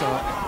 走。